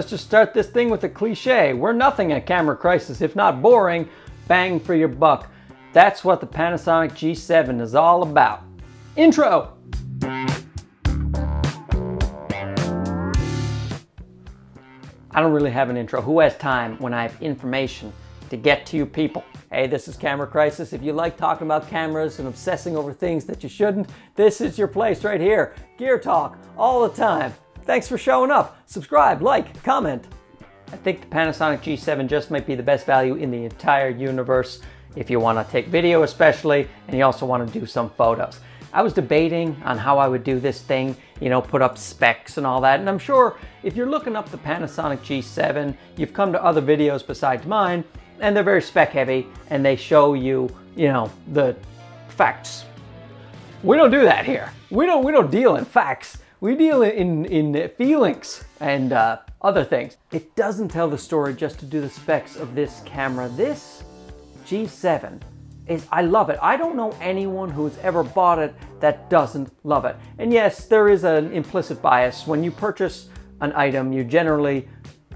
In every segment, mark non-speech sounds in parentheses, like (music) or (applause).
let's just start this thing with a cliche. We're nothing at Camera Crisis if not boring. Bang for your buck. That's what the Panasonic G7 is all about. Intro! I don't really have an intro. Who has time when I have information to get to you people? Hey, this is Camera Crisis. If you like talking about cameras and obsessing over things that you shouldn't, this is your place right here. Gear talk all the time. Thanks for showing up. Subscribe, like, comment. I think the Panasonic G7 just might be the best value in the entire universe if you want to take video especially and you also want to do some photos. I was debating on how I would do this thing, you know, put up specs and all that. And I'm sure if you're looking up the Panasonic G7, you've come to other videos besides mine, and they're very spec heavy and they show you, you know, the facts. We don't do that here. We don't, we don't deal in facts. We deal in, in feelings and uh, other things. It doesn't tell the story just to do the specs of this camera. This G7 is I love it. I don't know anyone who's ever bought it that doesn't love it. And yes, there is an implicit bias. When you purchase an item, you generally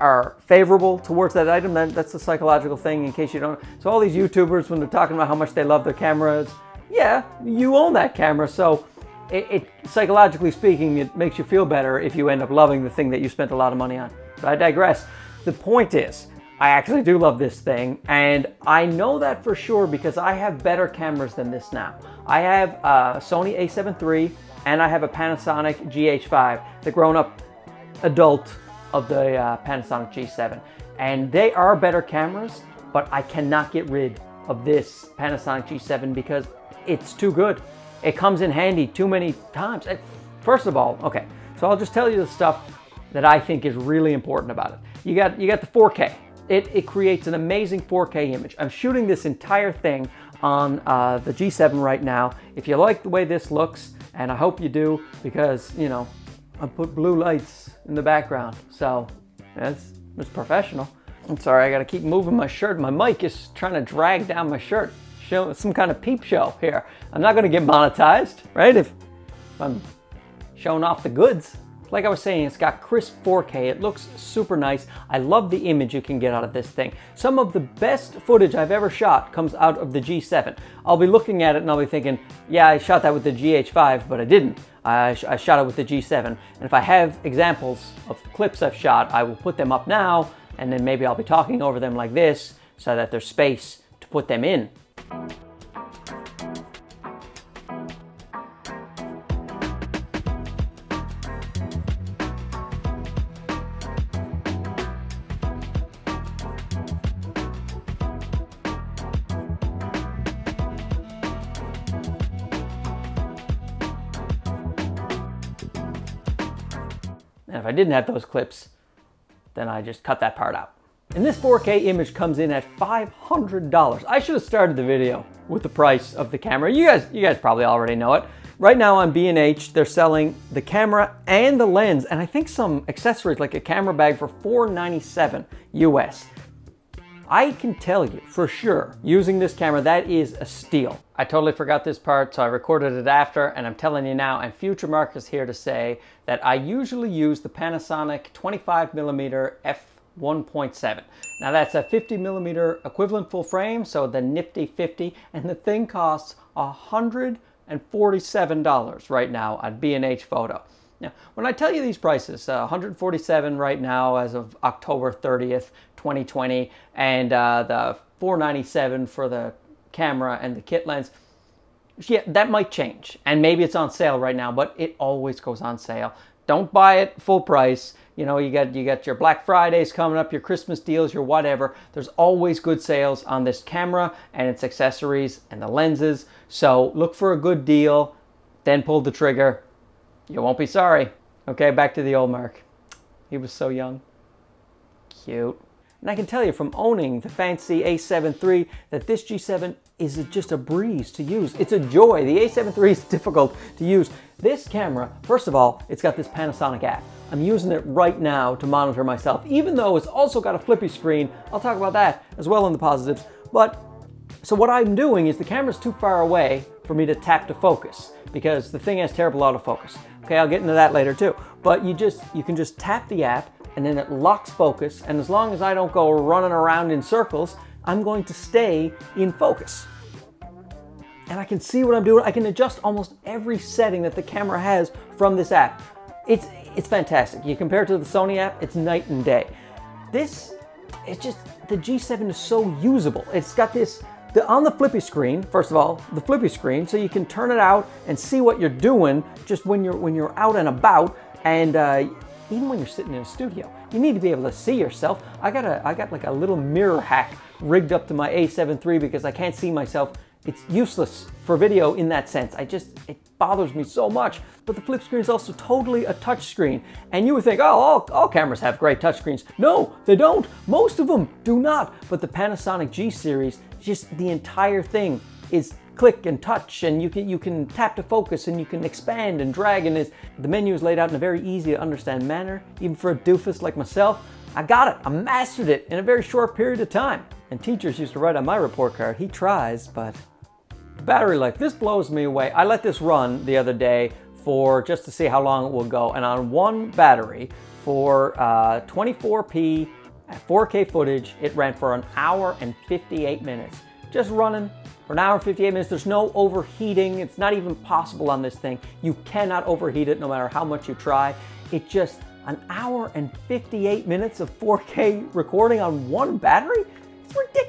are favorable towards that item. That, that's the psychological thing in case you don't. So all these YouTubers, when they're talking about how much they love their cameras, yeah, you own that camera. So it, it psychologically speaking, it makes you feel better if you end up loving the thing that you spent a lot of money on. But I digress. The point is, I actually do love this thing, and I know that for sure because I have better cameras than this now. I have a Sony a7 III and I have a Panasonic GH5, the grown-up adult of the uh, Panasonic G7. And they are better cameras, but I cannot get rid of this Panasonic G7 because it's too good. It comes in handy too many times. First of all, okay, so I'll just tell you the stuff that I think is really important about it. You got, you got the 4K, it, it creates an amazing 4K image. I'm shooting this entire thing on uh, the G7 right now. If you like the way this looks, and I hope you do, because, you know, I put blue lights in the background, so that's, it's professional. I'm sorry, I gotta keep moving my shirt. My mic is trying to drag down my shirt. Show some kind of peep show here. I'm not gonna get monetized, right? If, if I'm showing off the goods. Like I was saying, it's got crisp 4K. It looks super nice. I love the image you can get out of this thing. Some of the best footage I've ever shot comes out of the G7. I'll be looking at it and I'll be thinking, yeah, I shot that with the GH5, but I didn't. I, sh I shot it with the G7. And if I have examples of clips I've shot, I will put them up now, and then maybe I'll be talking over them like this so that there's space to put them in. And if I didn't have those clips, then I just cut that part out. And this 4K image comes in at $500. I should have started the video with the price of the camera. You guys, you guys probably already know it. Right now on B&H, they're selling the camera and the lens, and I think some accessories like a camera bag for $497 US. I can tell you for sure, using this camera, that is a steal. I totally forgot this part, so I recorded it after, and I'm telling you now, and future Mark is here to say that I usually use the Panasonic 25mm f1.7. Now that's a 50 millimeter equivalent full frame, so the nifty 50, and the thing costs $147 right now at B&H Photo. Now, when I tell you these prices, uh, 147 right now as of October 30th, 2020, and uh, the 497 for the camera and the kit lens, yeah, that might change. And maybe it's on sale right now, but it always goes on sale. Don't buy it full price. You know, you got you got your Black Fridays coming up, your Christmas deals, your whatever. There's always good sales on this camera and its accessories and the lenses. So look for a good deal, then pull the trigger you won't be sorry. Okay, back to the old Mark. He was so young. Cute. And I can tell you from owning the fancy A7 III that this G7 is it just a breeze to use. It's a joy. The A7 III is difficult to use. This camera, first of all, it's got this Panasonic app. I'm using it right now to monitor myself, even though it's also got a flippy screen. I'll talk about that as well in the positives. But, so what I'm doing is the camera's too far away for me to tap to focus because the thing has terrible autofocus. Okay, I'll get into that later too. But you just you can just tap the app and then it locks focus. And as long as I don't go running around in circles, I'm going to stay in focus. And I can see what I'm doing. I can adjust almost every setting that the camera has from this app. It's, it's fantastic. You compare it to the Sony app, it's night and day. This, it's just, the G7 is so usable. It's got this, the, on the flippy screen, first of all, the flippy screen, so you can turn it out and see what you're doing just when you're, when you're out and about. And uh, even when you're sitting in a studio, you need to be able to see yourself. I got a, I got like a little mirror hack rigged up to my A7 III because I can't see myself. It's useless for video in that sense. I just, it bothers me so much. But the flip screen is also totally a touch screen. And you would think, oh, all, all cameras have great touch screens. No, they don't. Most of them do not. But the Panasonic G series, just the entire thing is click and touch and you can you can tap to focus and you can expand and drag and the menu is laid out in a very easy to understand manner even for a doofus like myself I got it I mastered it in a very short period of time and teachers used to write on my report card he tries but battery life this blows me away I let this run the other day for just to see how long it will go and on one battery for uh, 24p 4k footage it ran for an hour and 58 minutes just running for an hour and 58 minutes. There's no overheating. It's not even possible on this thing. You cannot overheat it no matter how much you try. It just, an hour and 58 minutes of 4K recording on one battery?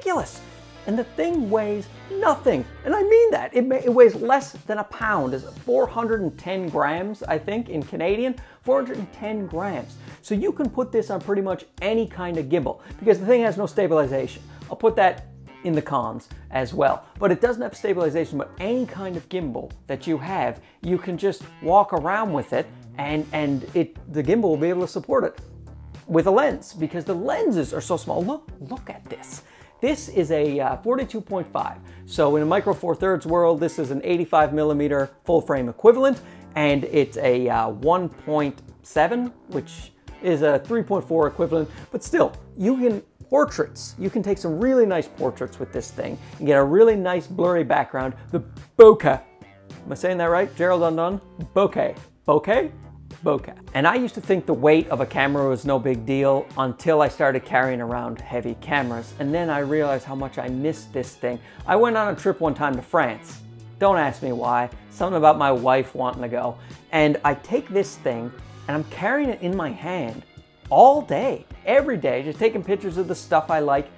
Ridiculous. And the thing weighs nothing. And I mean that. It, it weighs less than a pound. It's 410 grams, I think, in Canadian. 410 grams. So you can put this on pretty much any kind of gimbal because the thing has no stabilization. I'll put that in the cons as well. But it doesn't have stabilization, but any kind of gimbal that you have, you can just walk around with it and, and it, the gimbal will be able to support it with a lens because the lenses are so small. Look, look at this. This is a uh, 42.5. So in a micro four thirds world, this is an 85 millimeter full frame equivalent and it's a uh, 1.7, which is a 3.4 equivalent, but still, you can portraits. You can take some really nice portraits with this thing and get a really nice blurry background. The bokeh. Am I saying that right? Gerald Undone? Bokeh. Bokeh? Bokeh. And I used to think the weight of a camera was no big deal until I started carrying around heavy cameras. And then I realized how much I missed this thing. I went on a trip one time to France. Don't ask me why. Something about my wife wanting to go. And I take this thing and I'm carrying it in my hand all day, every day, just taking pictures of the stuff I like.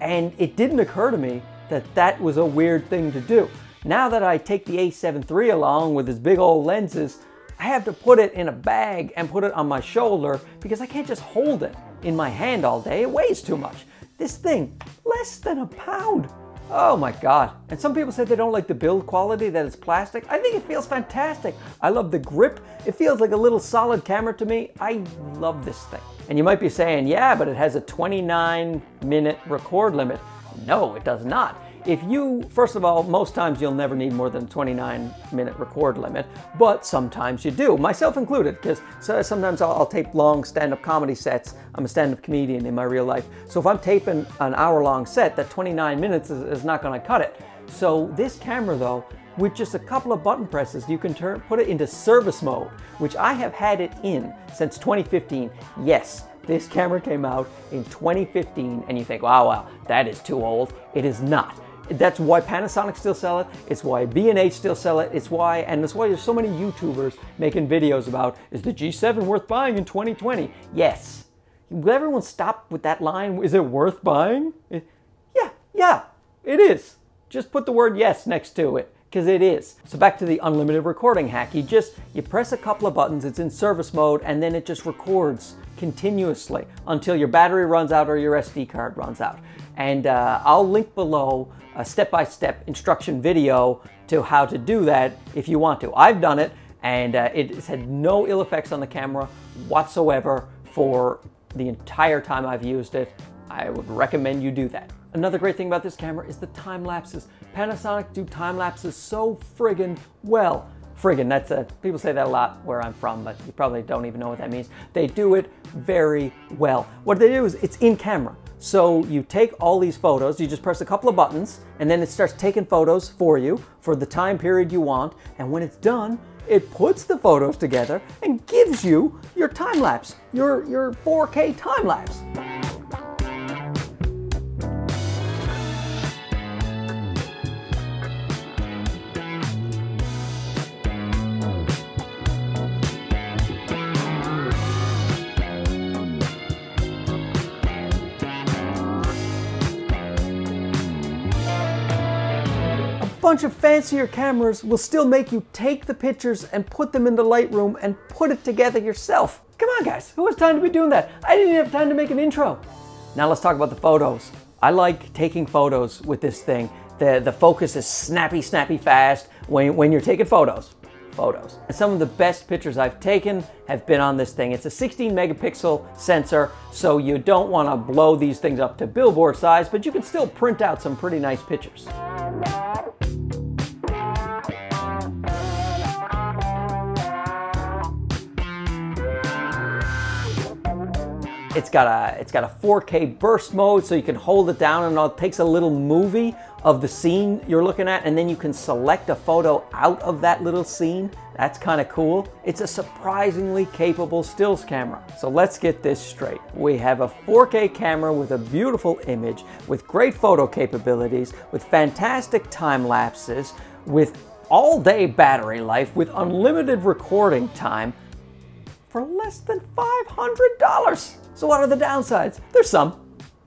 And it didn't occur to me that that was a weird thing to do. Now that I take the A7 III along with its big old lenses, I have to put it in a bag and put it on my shoulder because I can't just hold it in my hand all day. It weighs too much. This thing, less than a pound. Oh my God. And some people say they don't like the build quality, that it's plastic. I think it feels fantastic. I love the grip. It feels like a little solid camera to me. I love this thing. And you might be saying, yeah, but it has a 29 minute record limit. No, it does not. If you, first of all, most times you'll never need more than a 29 minute record limit, but sometimes you do, myself included, because sometimes I'll, I'll tape long stand-up comedy sets. I'm a stand-up comedian in my real life. So if I'm taping an hour long set, that 29 minutes is, is not gonna cut it. So this camera though, with just a couple of button presses, you can turn, put it into service mode, which I have had it in since 2015. Yes, this camera came out in 2015 and you think, wow, wow, that is too old. It is not. That's why Panasonic still sell it. It's why B&H still sell it. It's why, and that's why there's so many YouTubers making videos about, is the G7 worth buying in 2020? Yes. Will everyone stop with that line? Is it worth buying? yeah, yeah, it is. Just put the word yes next to it because it is. So back to the unlimited recording hack. You just, you press a couple of buttons, it's in service mode, and then it just records continuously until your battery runs out or your SD card runs out. And uh, I'll link below a step-by-step -step instruction video to how to do that if you want to. I've done it and uh, it's had no ill effects on the camera whatsoever for the entire time I've used it. I would recommend you do that. Another great thing about this camera is the time lapses. Panasonic do time lapses so friggin' well. friggin', that's a, people say that a lot where I'm from, but you probably don't even know what that means. They do it very well. What they do is it's in camera. So you take all these photos, you just press a couple of buttons, and then it starts taking photos for you for the time period you want. And when it's done, it puts the photos together and gives you your time lapse, your, your 4K time lapse. Bunch of fancier cameras will still make you take the pictures and put them into Lightroom and put it together yourself. Come on guys, who has time to be doing that? I didn't even have time to make an intro. Now let's talk about the photos. I like taking photos with this thing. The, the focus is snappy, snappy fast when, when you're taking photos. Photos. And some of the best pictures I've taken have been on this thing. It's a 16 megapixel sensor, so you don't want to blow these things up to billboard size, but you can still print out some pretty nice pictures. It's got a it's got a 4K burst mode so you can hold it down and it takes a little movie of the scene you're looking at and then you can select a photo out of that little scene. That's kind of cool. It's a surprisingly capable stills camera. So let's get this straight. We have a 4K camera with a beautiful image, with great photo capabilities, with fantastic time lapses, with all day battery life, with unlimited recording time for less than $500. So what are the downsides? There's some.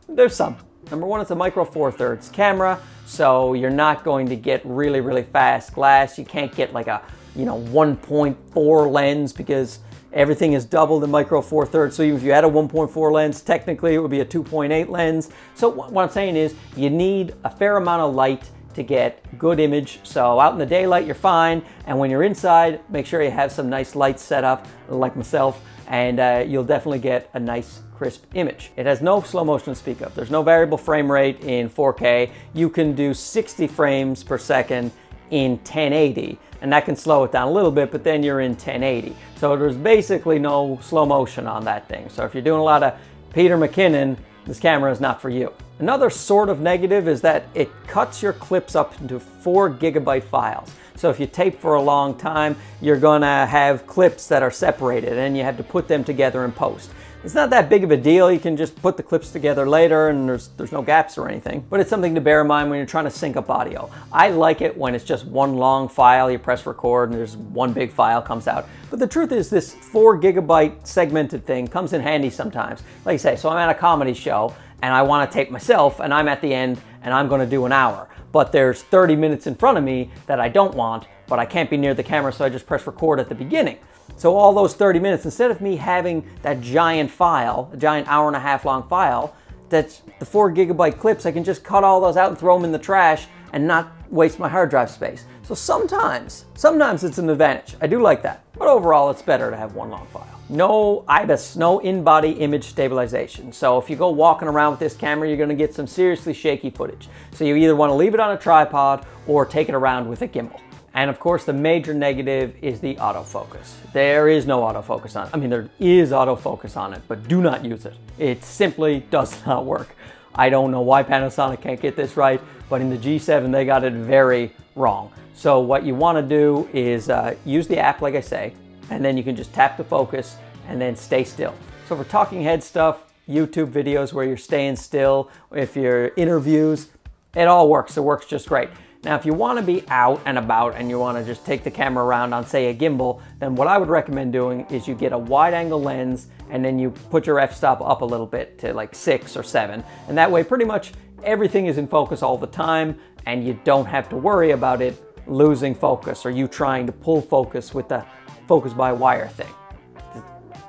There's some. Number one, it's a micro four thirds camera, so you're not going to get really, really fast glass. You can't get like a, you know, 1.4 lens because everything is doubled in micro four thirds. So even if you had a 1.4 lens, technically it would be a 2.8 lens. So what I'm saying is you need a fair amount of light to get good image. So out in the daylight, you're fine. And when you're inside, make sure you have some nice lights set up like myself and uh, you'll definitely get a nice crisp image. It has no slow motion to speak of. There's no variable frame rate in 4K. You can do 60 frames per second in 1080 and that can slow it down a little bit, but then you're in 1080. So there's basically no slow motion on that thing. So if you're doing a lot of Peter McKinnon, this camera is not for you. Another sort of negative is that it cuts your clips up into four gigabyte files. So if you tape for a long time, you're gonna have clips that are separated and you have to put them together in post. It's not that big of a deal. You can just put the clips together later and there's, there's no gaps or anything. But it's something to bear in mind when you're trying to sync up audio. I like it when it's just one long file, you press record and there's one big file comes out. But the truth is this four gigabyte segmented thing comes in handy sometimes. Like I say, so I'm at a comedy show and I want to tape myself and I'm at the end and I'm going to do an hour but there's 30 minutes in front of me that I don't want, but I can't be near the camera, so I just press record at the beginning. So all those 30 minutes, instead of me having that giant file, a giant hour and a half long file, that's the four gigabyte clips, I can just cut all those out and throw them in the trash and not waste my hard drive space. So sometimes, sometimes it's an advantage. I do like that. But overall, it's better to have one long file. No IBIS, no in-body image stabilization. So if you go walking around with this camera, you're gonna get some seriously shaky footage. So you either wanna leave it on a tripod or take it around with a gimbal. And of course, the major negative is the autofocus. There is no autofocus on it. I mean, there is autofocus on it, but do not use it. It simply does (laughs) not work. I don't know why Panasonic can't get this right, but in the G7, they got it very wrong. So what you wanna do is uh, use the app, like I say, and then you can just tap the focus and then stay still. So for talking head stuff, YouTube videos where you're staying still, if you're interviews, it all works. It works just great. Now, if you want to be out and about and you want to just take the camera around on, say, a gimbal, then what I would recommend doing is you get a wide angle lens and then you put your f-stop up a little bit to like six or seven. And that way, pretty much everything is in focus all the time and you don't have to worry about it losing focus or you trying to pull focus with the focus by wire thing.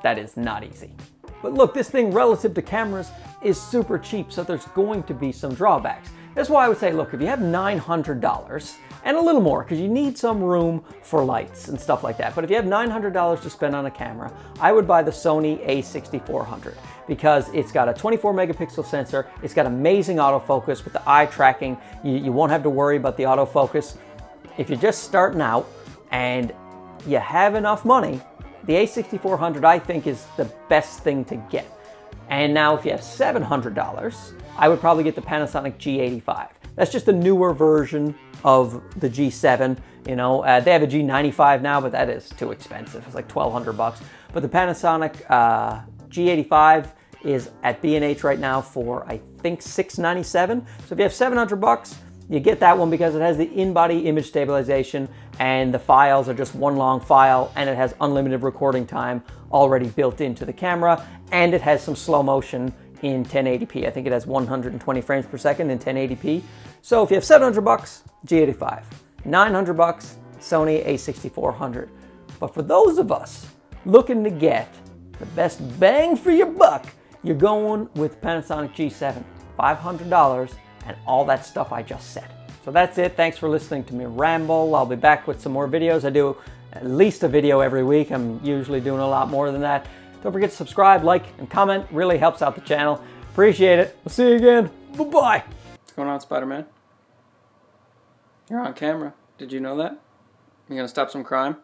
That is not easy. But look, this thing relative to cameras is super cheap, so there's going to be some drawbacks. That's why I would say, look, if you have $900 and a little more, because you need some room for lights and stuff like that. But if you have $900 to spend on a camera, I would buy the Sony a6400 because it's got a 24 megapixel sensor, it's got amazing autofocus with the eye tracking, you, you won't have to worry about the autofocus. If you're just starting out and you have enough money, the A6400 I think is the best thing to get. And now if you have $700, I would probably get the Panasonic G85. That's just a newer version of the G7. You know, uh, they have a G95 now, but that is too expensive. It's like 1200 bucks. But the Panasonic uh, G85 is at B&H right now for I think 697. So if you have 700 bucks, you get that one because it has the in-body image stabilization and the files are just one long file and it has unlimited recording time already built into the camera and it has some slow motion in 1080p. I think it has 120 frames per second in 1080p. So if you have 700 bucks, G85. 900 bucks, Sony a6400. But for those of us looking to get the best bang for your buck, you're going with Panasonic G7. $500 and all that stuff I just said. So that's it. Thanks for listening to me ramble. I'll be back with some more videos. I do at least a video every week. I'm usually doing a lot more than that. Don't forget to subscribe, like, and comment. Really helps out the channel. Appreciate it. We'll see you again. Bye-bye. What's going on, Spider-Man? You're on camera. Did you know that? You gonna stop some crime?